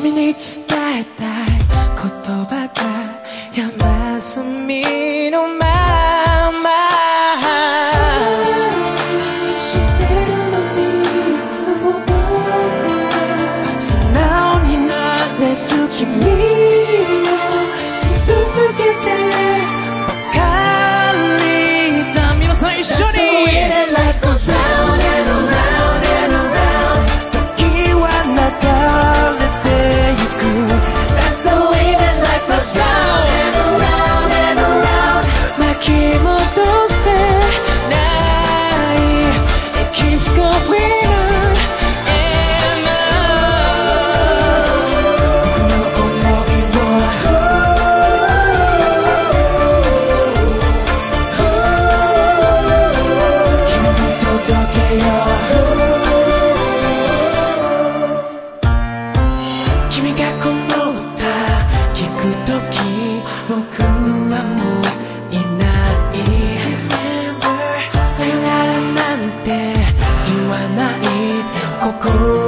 君に伝えたい言葉が山積みのまま。知ってるのにいつも僕は素直になれず君君がこの歌聴くとき僕はもういない。さよならなんて言わない。心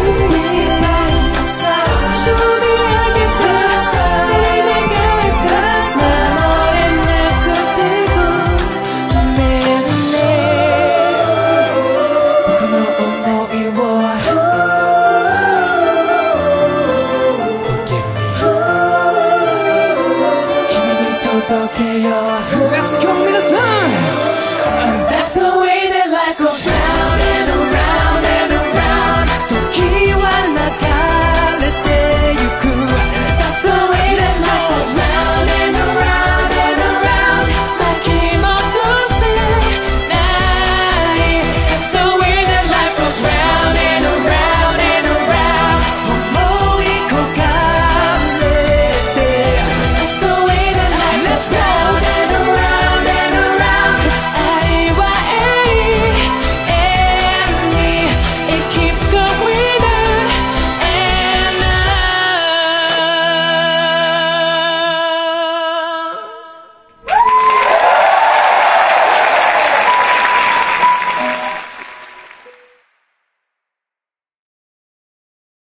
Let's! That's the way that life goes round.